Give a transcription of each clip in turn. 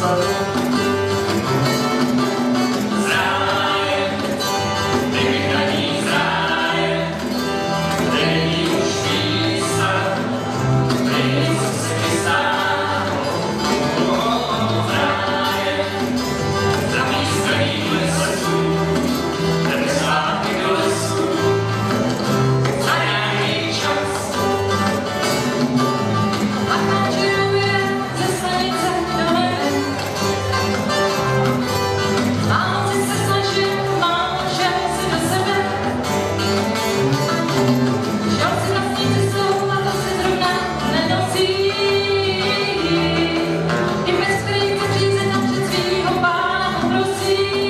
Jerusalem see.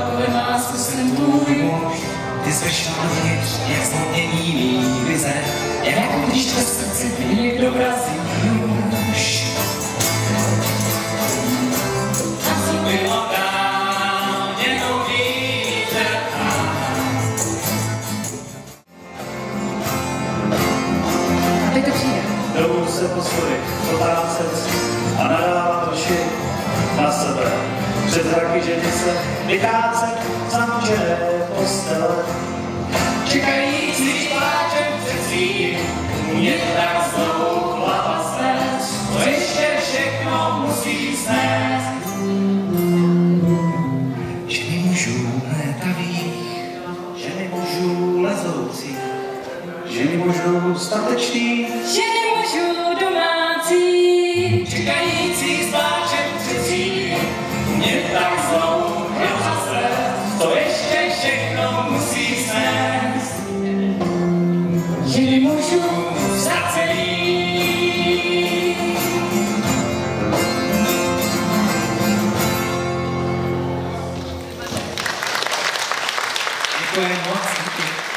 kolem lásku jsem tvůj muž. Ty jsi vešla dovnitř, jak zlomnění mý vize. Jako když ve srdci by někdo vrazí A teď to přijde. Dolů se posuny, a Před zraky ženy se vycházet zamčené postele. Čekající pláčem přecím, mě tak znovu hlava snést, to ještě všechno musí snést. Ženy mužů létavých, Ženy mužů lezoucí, ženy mužů statečných, Ženy 各位よう。